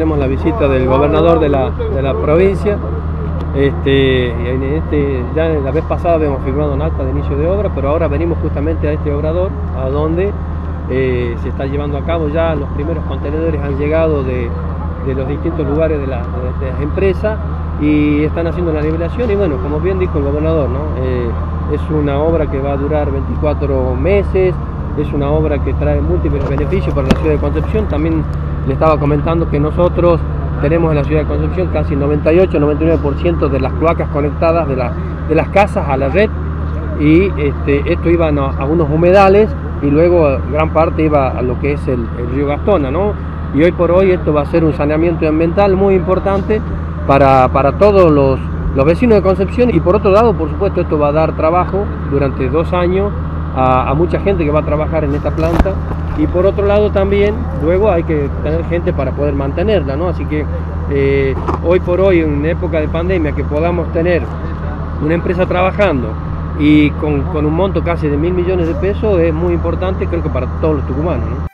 tenemos la visita del gobernador de la, de la provincia. Este, en este, ya la vez pasada habíamos firmado un acta de inicio de obra, pero ahora venimos justamente a este obrador, a donde eh, se está llevando a cabo ya los primeros contenedores han llegado de, de los distintos lugares de, la, de, de las empresas y están haciendo la nivelación y bueno, como bien dijo el gobernador, ¿no? Eh, es una obra que va a durar 24 meses, es una obra que trae múltiples beneficios para la ciudad de Concepción. También le estaba comentando que nosotros tenemos en la ciudad de Concepción casi 98-99% de las cloacas conectadas de, la, de, las casas a la red y este, esto iba a, a, unos humedales y luego gran parte iba a lo que es el, río Gastona, ¿no? Y hoy por hoy esto va a ser un saneamiento ambiental muy importante para, para todos los, los vecinos de Concepción y por otro lado, por supuesto, esto va a dar trabajo durante dos años a, a, mucha gente que va a trabajar en esta planta y por otro lado también luego hay que tener gente para poder mantenerla, ¿no? Así que eh, hoy por hoy en época de pandemia que podamos tener una empresa trabajando y con, con un monto casi de mil millones de pesos es muy importante creo que para todos los tucumanos, ¿no?